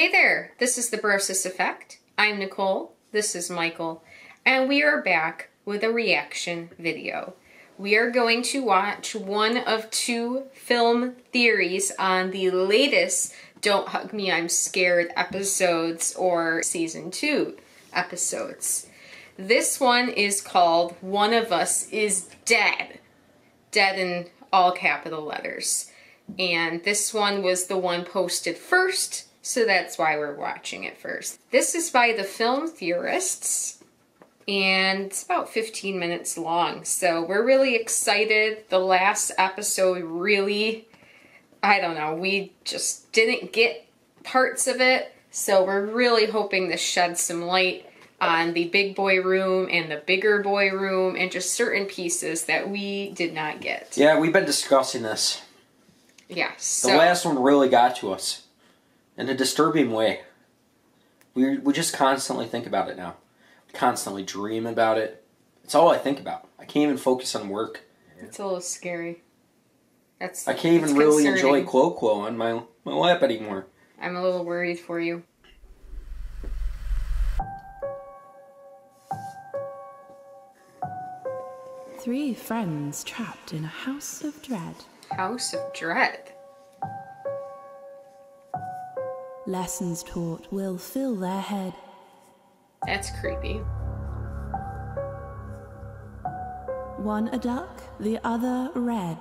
Hey there, this is the Brosis Effect. I'm Nicole, this is Michael, and we are back with a reaction video. We are going to watch one of two film theories on the latest Don't Hug Me, I'm Scared episodes or season two episodes. This one is called One of Us is Dead. Dead in all capital letters. And this one was the one posted first so that's why we're watching it first. This is by the Film Theorists, and it's about 15 minutes long. So we're really excited. The last episode really, I don't know, we just didn't get parts of it. So we're really hoping to shed some light on the big boy room and the bigger boy room and just certain pieces that we did not get. Yeah, we've been discussing this. Yes. The last one really got to us in a disturbing way. We, we just constantly think about it now. We constantly dream about it. It's all I think about. I can't even focus on work. It's a little scary. That's. I can't even really enjoy Quo Quo on my, my lap anymore. I'm a little worried for you. Three friends trapped in a house of dread. House of Dread. Lessons taught will fill their head. That's creepy. One a duck, the other red.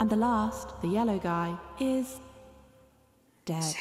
And the last, the yellow guy, is dead.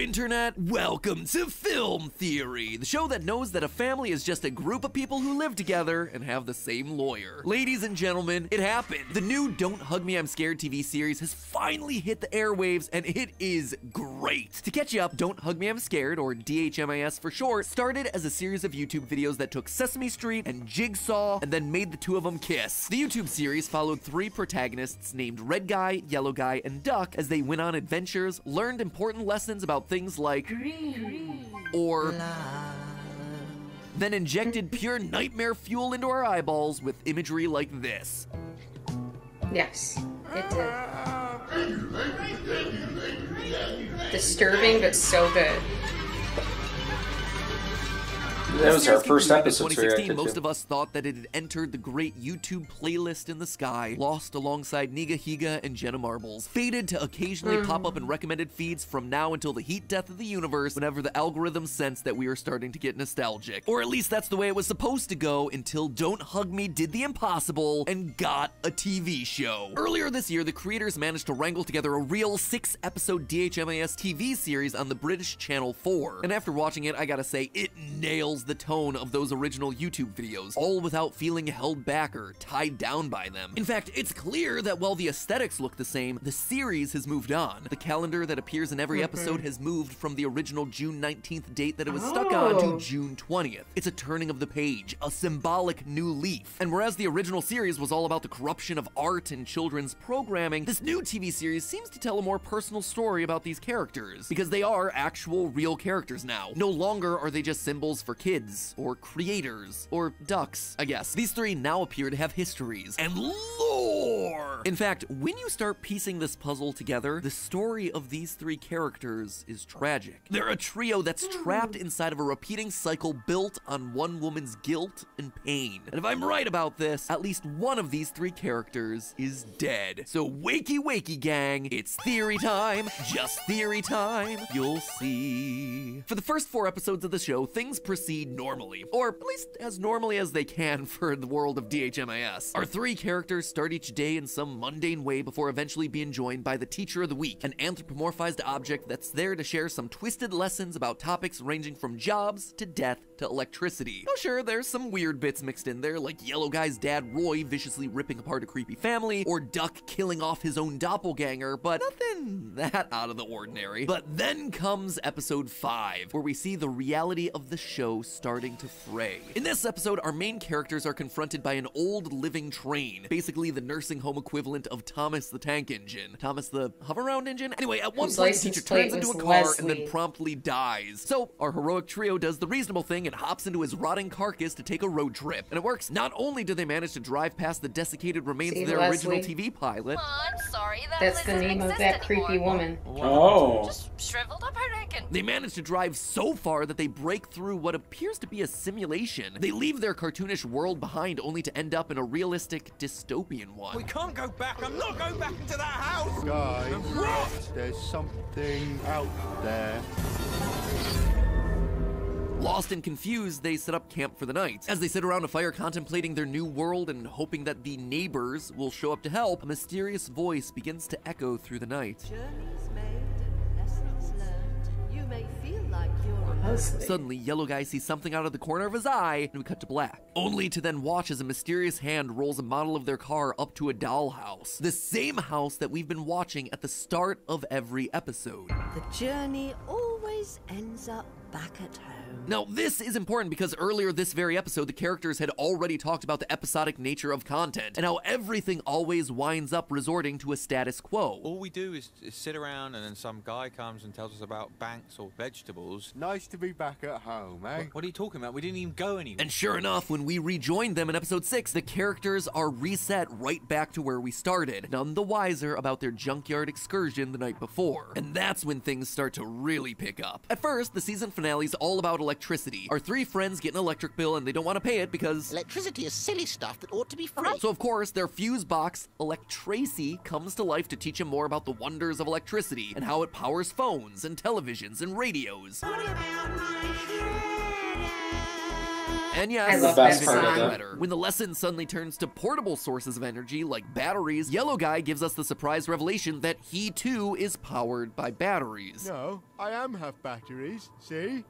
Internet. Welcome to Film Theory, the show that knows that a family is just a group of people who live together and have the same lawyer. Ladies and gentlemen, it happened. The new Don't Hug Me, I'm Scared TV series has finally hit the airwaves, and it is great. To catch you up, Don't Hug Me, I'm Scared, or DHMIS for short, started as a series of YouTube videos that took Sesame Street and Jigsaw and then made the two of them kiss. The YouTube series followed three protagonists named Red Guy, Yellow Guy, and Duck as they went on adventures, learned important lessons about things like or then injected pure nightmare fuel into our eyeballs with imagery like this. Yes, it did. Disturbing, but so good. That was our first episode. 2016, most of us thought that it had entered the great YouTube playlist in the sky, lost alongside Nigahiga and Jenna Marbles, fated to occasionally mm. pop up in recommended feeds from now until the heat death of the universe whenever the algorithm sensed that we were starting to get nostalgic. Or at least that's the way it was supposed to go until Don't Hug Me did the impossible and got a TV show. Earlier this year, the creators managed to wrangle together a real six-episode DHMIS TV series on the British Channel 4. And after watching it, I gotta say, it nails the tone of those original YouTube videos, all without feeling held back or tied down by them. In fact, it's clear that while the aesthetics look the same, the series has moved on. The calendar that appears in every mm-hmm. episode has moved from the original June 19th date that it was oh. stuck on to oh. June 20th. It's a turning of the page, a symbolic new leaf. And whereas the original series was all about the corruption of art and children's programming, this new TV series seems to tell a more personal story about these characters, because they are actual real characters now. No longer are they just symbols for kids kids, or creators, or ducks, I guess. These three now appear to have histories and In fact, when you start piecing this puzzle together, the story of these three characters is tragic. They're a trio that's hmm. trapped inside of a repeating cycle built on one woman's guilt and pain. And if I'm right about this, at least one of these three characters is dead. So wakey wakey gang, it's theory time, just theory time, you'll see. For the first four episodes of the show, things proceed proceed normally, or at least as normally as they can for the world of DHMIS. Our three characters start each day in some mundane way before eventually being joined by the Teacher of the Week, an anthropomorphized object that's there to share some twisted lessons about topics ranging from jobs to death to electricity. Oh sure, there's some weird bits mixed in there, like Yellow Guy's dad Roy viciously ripping apart a creepy family, or Duck killing off his own doppelganger, but nothing that out of the ordinary. But then comes episode 5, where we see the reality of the show starting to fray. In this episode, our main characters are confronted by an old living train, basically the nursing home equivalent of Thomas the Tank Engine. Thomas the Hover-Round Engine? Anyway, at one point, the teacher turns into a car Leslie. and then promptly dies. So, our heroic trio does the reasonable thing and hops into his rotting carcass to take a road trip. And it works. Not only do they manage to drive past the desiccated remains See, of their Leslie? original TV pilot, I'm sorry, that That's the name of exist that creepy anymore. woman. Oh. Just shriveled up, I reckon. They manage to drive so far that they break through what appears to be a simulation. They leave their cartoonish world behind only to end up in a realistic dystopian one. We can't go back. I'm not going back into that house. Guys, there's something out there. Lost and confused, they set up camp for the night. As they sit around a fire contemplating their new world and hoping that the neighbors will show up to help, a mysterious voice begins to echo through the night. Journeys made lessons learned. You may feel like you're Suddenly, Yellow Guy sees something out of the corner of his eye, and we cut to black. Only to then watch as a mysterious hand rolls a model of their car up to a dollhouse. The same house that we've been watching at the start of every episode. The journey always ends up back at home. Now, this is important because earlier this very episode, the characters had already talked about the episodic nature of content and how everything always winds up resorting to a status quo. All we do is, is sit around and then some guy comes and tells us about banks or vegetables. Nice to be back at home, eh? What are you talking about? We didn't even go anywhere. And sure enough, when we rejoined them in episode 6, the characters are reset right back to where we started, none the wiser about their junkyard excursion the night before. And that's when things start to really pick up. At first, the season finale's all about electricity. Our three friends get an electric bill and they don't want to pay it because Electricity is silly stuff that ought to be free. So, of course, their fuse box, Electracy, comes to life to teach them more about the wonders of electricity and how it powers phones and televisions and radios. And yes, The best part of song. that. When the lesson suddenly turns to portable sources of energy like batteries, Yellow Guy gives us the surprise revelation that he too is powered by batteries. No, I am half batteries. See?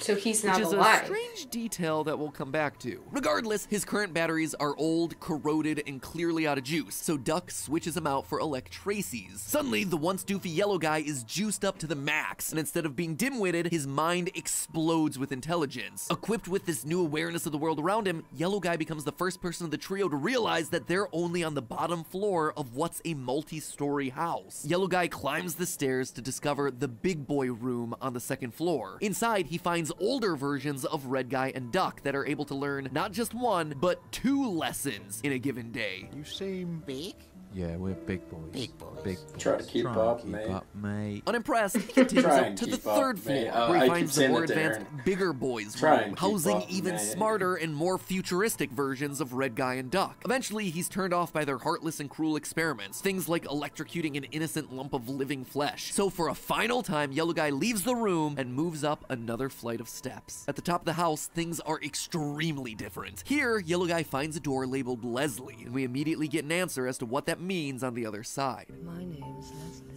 So he's not Which is alive. a strange detail that we'll come back to. Regardless, his current batteries are old, corroded, and clearly out of juice, so Duck switches them out for Electracies. Suddenly, the once doofy yellow guy is juiced up to the max, and instead of being dim-witted, his mind explodes with intelligence. Equipped with this new awareness of the world around him, Yellow Guy becomes the first person of the trio to realize that they're only on the bottom floor of what's a multi-story house. Yellow Guy climbs the stairs to discover the big boy room on the second floor. Inside, he finds older versions of Red Guy and Duck that are able to learn not just one, but two lessons in a given day. You seem. Big? Yeah, we're big boys. Big boys. Big boys. Try to keep Try up, keep mate. up, mate. Unimpressed, he continues up to the keep up, third floor. Uh, where he I finds the more advanced, Aaron. bigger boys room, housing up, even mate. smarter and more futuristic versions of Red Guy and Duck. Eventually, he's turned off by their heartless and cruel experiments, things like electrocuting an innocent lump of living flesh. So for a final time, Yellow Guy leaves the room and moves up another flight of steps. At the top of the house, things are extremely different. Here, Yellow Guy finds a door labeled Leslie, and we immediately get an answer as to what that means on the other side. My name's Leslie.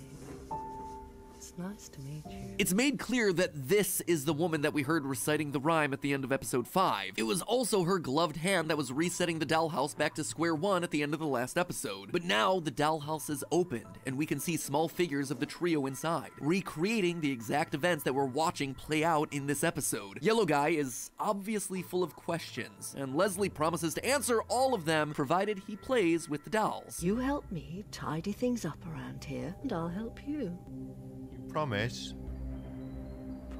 It's nice to meet you. It's made clear that this is the woman that we heard reciting the rhyme at the end of episode 5. It was also her gloved hand that was resetting the dollhouse back to square one at the end of the last episode. But now the dollhouse is opened, and we can see small figures of the trio inside, recreating the exact events that we're watching play out in this episode. Yellow Guy is obviously full of questions, and Leslie promises to answer all of them provided he plays with the dolls. You help me tidy things up around here, and I'll help you. Promise.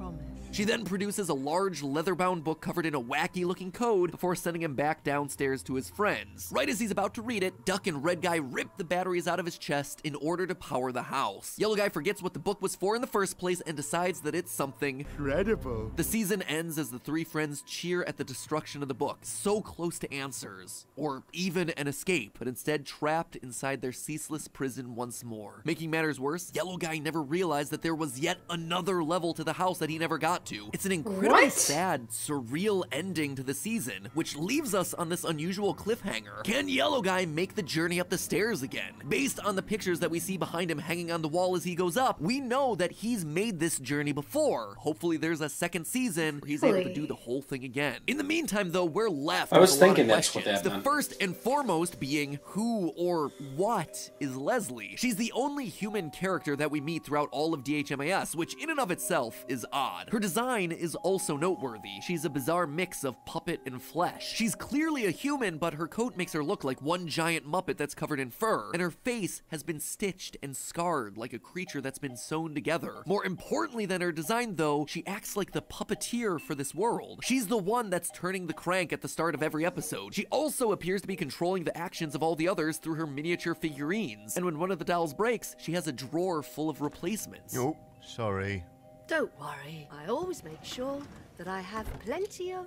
Promise. She then produces a large leather-bound book covered in a wacky-looking code before sending him back downstairs to his friends. Right as he's about to read it, Duck and Red Guy rip the batteries out of his chest in order to power the house. Yellow Guy forgets what the book was for in the first place and decides that it's something Incredible. the season ends as the three friends cheer at the destruction of the book, so close to answers, or even an escape, but instead trapped inside their ceaseless prison once more. Making matters worse, Yellow Guy never realized that there was yet another level to the house that he never got to. It's an incredibly What? sad, surreal ending to the season, which leaves us on this unusual cliffhanger. Can Yellow Guy make the journey up the stairs again? Based on the pictures that we see behind him hanging on the wall as he goes up, we know that he's made this journey before. Hopefully, there's a second season where he's able to do the whole thing again. In the meantime, though, we're left I with was a lot of thinking that's what questions. that The first and foremost being who or what is Leslie? She's the only human character that we meet throughout all of DHMAS, which in and of itself is odd. Her design design is also noteworthy. She's a bizarre mix of puppet and flesh. She's clearly a human, but her coat makes her look like one giant Muppet that's covered in fur, and her face has been stitched and scarred like a creature that's been sewn together. More importantly than her design, though, she acts like the puppeteer for this world. She's the one that's turning the crank at the start of every episode. She also appears to be controlling the actions of all the others through her miniature figurines. And when one of the dolls breaks, she has a drawer full of replacements. Nope. sorry. Don't worry. I always make sure that I have plenty of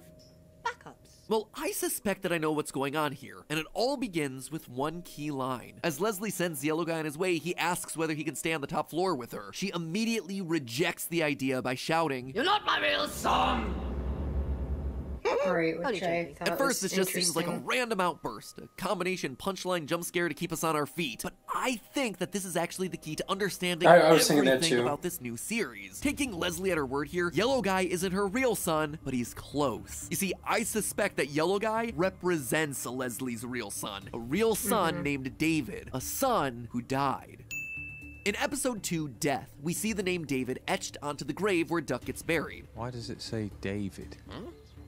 backups. Well, I suspect that I know what's going on here, and it all begins with one key line. As Leslie sends the yellow guy on his way, he asks whether he can stay on the top floor with her. She immediately rejects the idea by shouting, You're not my real son! Right, which I thought At first, was this just seems like a random outburst, a combination punchline jump scare to keep us on our feet. But I think that this is actually the key to understanding I- I was thinking that everything about this new series. Taking Leslie at her word here, Yellow Guy isn't her real son, but he's close. You see, I suspect that Yellow Guy represents Leslie's real son, a real son Mm-hmm. named David, a son who died. In episode 2, Death, we see the name David etched onto the grave where Duck gets buried. Why does it say David?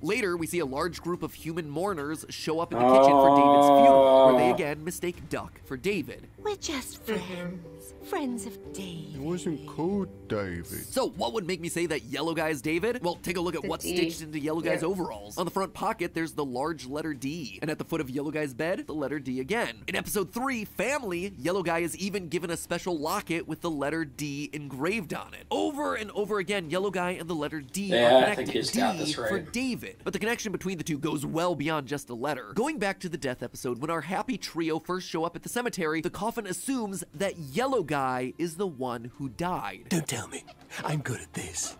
Later, we see a large group of human mourners show up in the kitchen for David's funeral, where they Oh. again mistake Duck for David. We're just mm-hmm. friends. Friends of Dave. It wasn't called David. So, what would make me say that Yellow Guy's David? Well, take a look at The what's D. stitched into Yellow Guy's Yeah. overalls. On the front pocket, there's the large letter D, and at the foot of Yellow Guy's bed, the letter D again. In episode 3, Family, Yellow Guy is even given a special locket with the letter D engraved on it. Over and over again, Yellow Guy and the letter D Yeah, I are think connected. he's D got this for. David. But the connection between the two goes well beyond just a letter. Going back to the death episode, when our happy trio first show up at the cemetery, the coffin assumes that Yellow Guy is the one who died. Don't tell me. I'm good at this.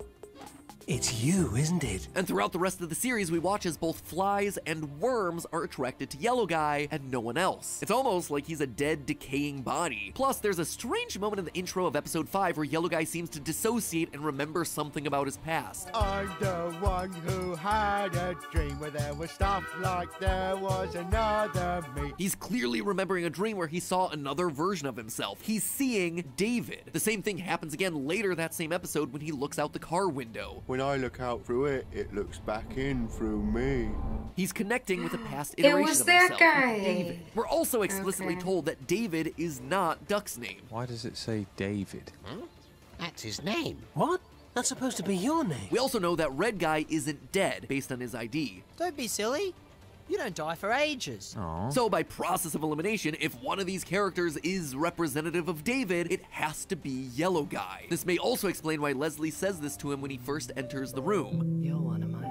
It's you, isn't it? And throughout the rest of the series, we watch as both flies and worms are attracted to Yellow Guy and no one else. It's almost like he's a dead, decaying body. Plus, there's a strange moment in the intro of episode 5 where Yellow Guy seems to dissociate and remember something about his past. I'm the one who had a dream where there was stuff like there was another me. He's clearly remembering a dream where he saw another version of himself. He's seeing David. The same thing happens again later that same episode when he looks out the car window. When I look out through it, it looks back in through me. He's connecting with a past iteration It was of that himself, guy. David. We're also explicitly Okay. told that David is not Duck's name. Why does it say David? Hmm? That's his name. What? That's supposed to be your name. We also know that Red Guy isn't dead based on his ID. Don't be silly. You don't die for ages. Oh. So, by process of elimination, if one of these characters is representative of David, it has to be Yellow Guy. This may also explain why Leslie says this to him when he first enters the room. You're one of my favorites.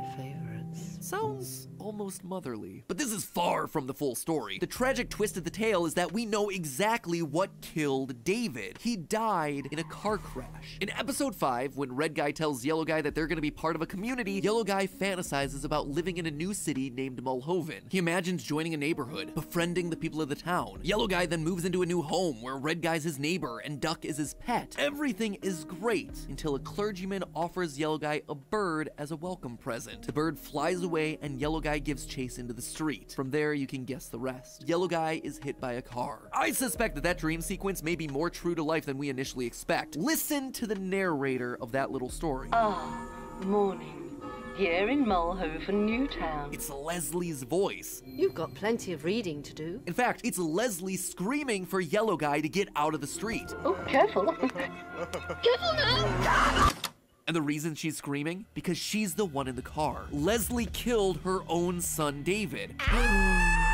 Sounds almost motherly. But this is far from the full story. The tragic twist of the tale is that we know exactly what killed David. He died in a car crash. In episode 5, when Red Guy tells Yellow Guy that they're gonna be part of a community, Yellow Guy fantasizes about living in a new city named Mulhoven. He imagines joining a neighborhood, befriending the people of the town. Yellow Guy then moves into a new home where Red Guy's his neighbor and Duck is his pet. Everything is great until a clergyman offers Yellow Guy a bird as a welcome present. The bird flies away and Yellow Guy gives chase into the street. From there, you can guess the rest. Yellow Guy is hit by a car. I suspect that that dream sequence may be more true to life than we initially expect. Listen to the narrator of that little story. Ah, morning. Here in Mulhoven, Newtown. It's Leslie's voice. You've got plenty of reading to do. In fact, it's Leslie screaming for Yellow Guy to get out of the street. Oh, careful. careful now! And the reason she's screaming? Because she's the one in the car. Leslie killed her own son, David.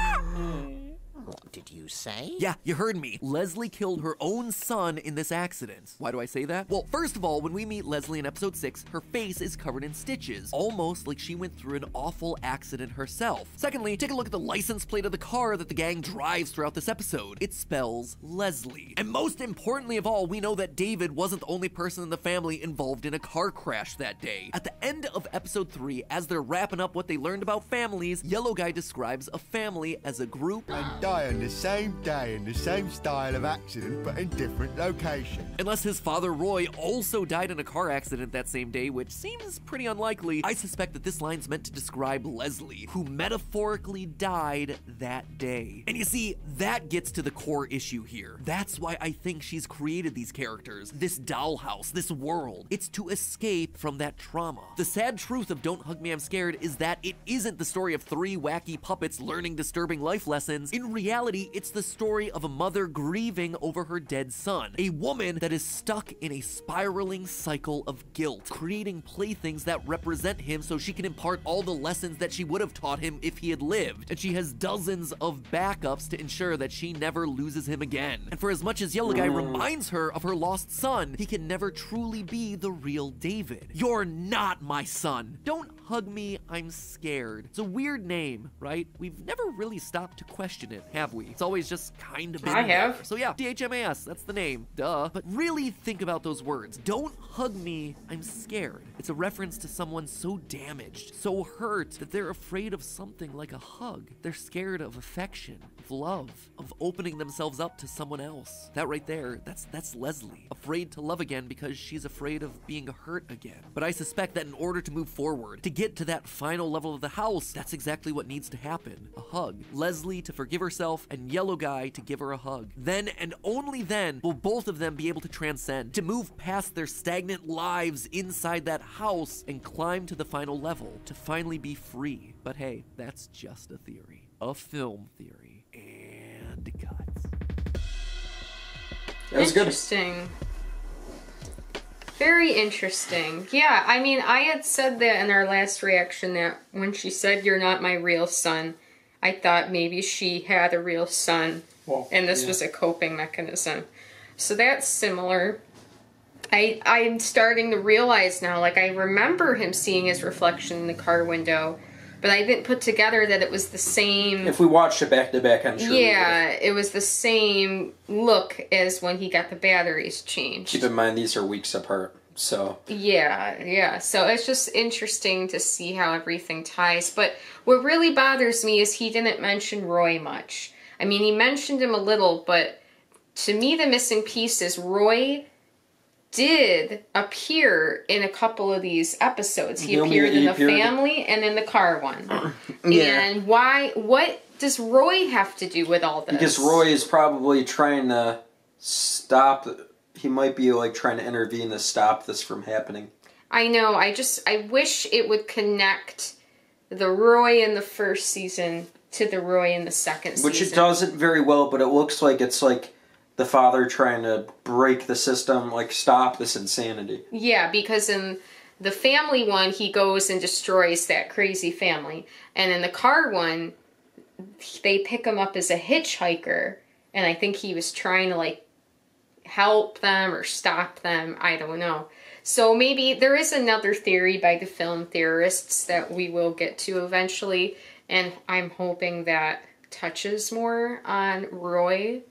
What did you say? Yeah, you heard me. Leslie killed her own son in this accident. Why do I say that? Well, first of all, when we meet Leslie in episode 6, her face is covered in stitches, almost like she went through an awful accident herself. Secondly, take a look at the license plate of the car that the gang drives throughout this episode. It spells Leslie. And most importantly of all, we know that David wasn't the only person in the family involved in a car crash that day. At the end of episode 3, as they're wrapping up what they learned about families, Yellow Guy describes a family as a group And die die on the same day in the same style of accident but in different location. Unless his father Roy also died in a car accident that same day, which seems pretty unlikely, I suspect that this line's meant to describe Leslie, who metaphorically died that day. And you see, that gets to the core issue here. That's why I think she's created these characters, this dollhouse, this world. It's to escape from that trauma. The sad truth of Don't Hug Me, I'm Scared is that it isn't the story of three wacky puppets learning disturbing life lessons. In reality, it's the story of a mother grieving over her dead son, a woman that is stuck in a spiraling cycle of guilt, creating playthings that represent him so she can impart all the lessons that she would have taught him if he had lived. And she has dozens of backups to ensure that she never loses him again. And for as much as Yellow Guy reminds her of her lost son, he can never truly be the real David. You're not my son. Don't hug me, I'm scared. It's a weird name, right? We've never really stopped to question it, have we? It's always just kind of been I there. have. So yeah, DHMAS, that's the name. Duh. But really think about those words. Don't hug me, I'm scared. It's a reference to someone so damaged, so hurt that they're afraid of something like a hug. They're scared of affection, of love, of opening themselves up to someone else. That right there, that's that's Leslie, afraid to love again because she's afraid of being hurt again. But I suspect that in order to move forward, to get to that final level of the house, that's exactly what needs to happen. A hug. Leslie to forgive herself and Yellow Guy to give her a hug. Then and only then will both of them be able to transcend, to move past their stagnant lives inside that house and climb to the final level, to finally be free. But hey, that's just a theory. A film theory. And. That was good. Interesting. Very interesting. Yeah, I mean, I had said that in our last reaction that when she said, You're not my real son, I thought maybe she had a real son Well, and this yeah. was a coping mechanism. So that's similar. I I'm starting to realize now, like I remember him seeing his reflection in the car window, but I didn't put together that it was the same If we watched it back to back, I'm sure. yeah, it was the same look as when he got the batteries changed. Keep in mind these are weeks apart, so Yeah, yeah. So it's just interesting to see how everything ties. But what really bothers me is he didn't mention Roy much. I mean, he mentioned him a little, but to me, the missing piece is Roy did appear in a couple of these episodes. He He appeared in he the appeared- family and in the car one. Yeah. And why? What does Roy have to do with all this? because Roy is probably trying to stop. He might be like trying to intervene to stop this from happening. I know. I just I wish it would connect the Roy in the first season to the Roy in the second Which season. it doesn't very well, but it looks like it's like the father trying to break the system, like stop this insanity. Yeah, because in the family one, he goes and destroys that crazy family, and in the car one, they pick him up as a hitchhiker, and I think he was trying to like help them or stop them. I don't know. So maybe there is another theory by the film theorists that we will get to eventually, and I'm hoping that touches more on Roy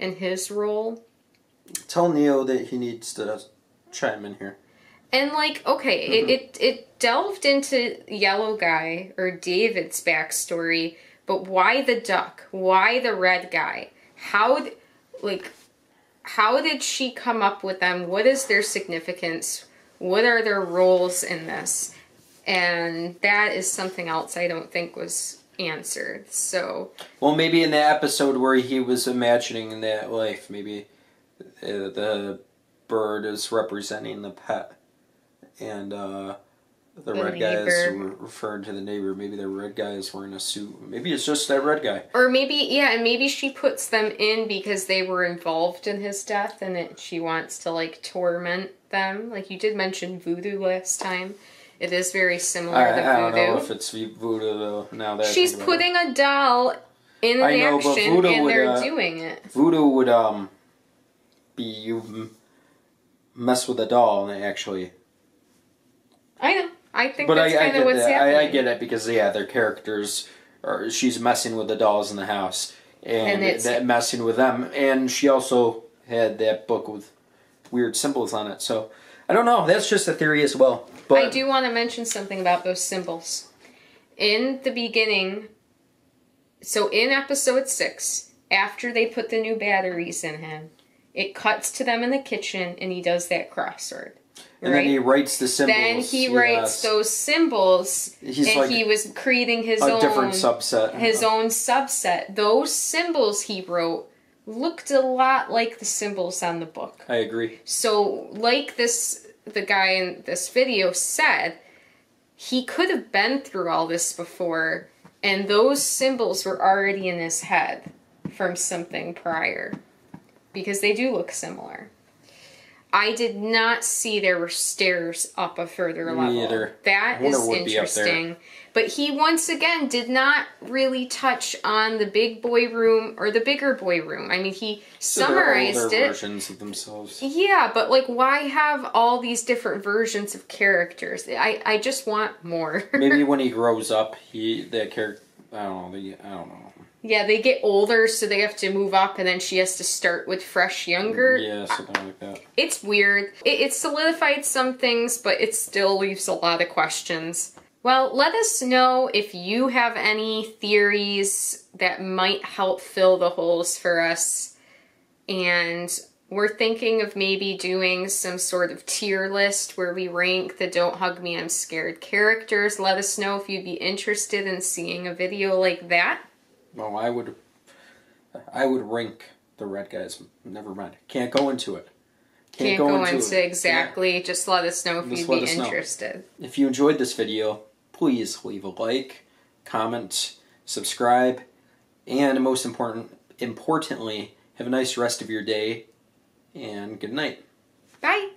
and his role. Tell Neo that he needs to chime in here. And like, okay, it, mm-hmm. it it delved into Yellow Guy or David's backstory, but why the duck? Why the red guy? How, th- like, how did she come up with them? What is their significance? What are their roles in this? And that is something else I don't think was answered. So Well, maybe in the episode where he was imagining that life, maybe uh, the bird is representing the pet, and uh, the, The red guy is re- referring to the neighbor. Maybe the red guy is wearing a suit. Maybe it's just that red guy. Or maybe, yeah, and maybe she puts them in because they were involved in his death and it, she wants to, like, torment them. Like you did mention voodoo last time. It is very similar I, to I don't know voodoo. if it's voodoo though. Now that She's putting a doll in an I know, action voodoo and would, they're uh, doing it. it. voodoo would um be you mess with a doll and actually. I know. I think But I, that's I kind get of what's that. happening. I, I get it because yeah, their characters are. She's messing with the dolls in the house and, And it's- that messing with them, and she also had that book with weird symbols on it. So I don't know. That's just a theory as well. But I do want to mention something about those symbols. In the beginning, so in episode six, after they put the new batteries in him, it cuts to them in the kitchen and he does that crossword. And then he writes the symbols. Then he writes those symbols, He's and like he was creating his a own different subset. His own subset. Those symbols he wrote looked a lot like the symbols on the book. I agree. So, like this, the guy in this video said, he could have been through all this before, and those symbols were already in his head from something prior because they do look similar. I did not see there were stairs up a further level. either. That is what would be up there. interesting. But he once again did not really touch on the big boy room or the bigger boy room. I mean, he So summarized older it. versions of themselves. Yeah, but like, why have all these different versions of characters? I I just want more. Maybe when he grows up, he that character. I don't know. The, I don't know. Yeah, they get older, so they have to move up, and then she has to start with fresh younger. Yeah, something like that. It's weird. It, it solidified some things, but it still leaves a lot of questions. Well, let us know if you have any theories that might help fill the holes for us. And we're thinking of maybe doing some sort of tier list where we rank the Don't Hug Me, I'm Scared characters. Let us know if you'd be interested in seeing a video like that. No, I would. I would rank the red guys. Never mind. Can't go into it. Can't, go, into, it. exactly. Just let us know if Just you'd be us know. interested. If you enjoyed this video, please leave a like, comment, subscribe, and most important, importantly, have a nice rest of your day and good night. Bye.